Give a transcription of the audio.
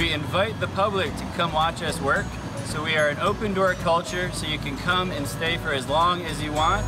We invite the public to come watch us work. So we are an open door culture, so you can come and stay for as long as you want.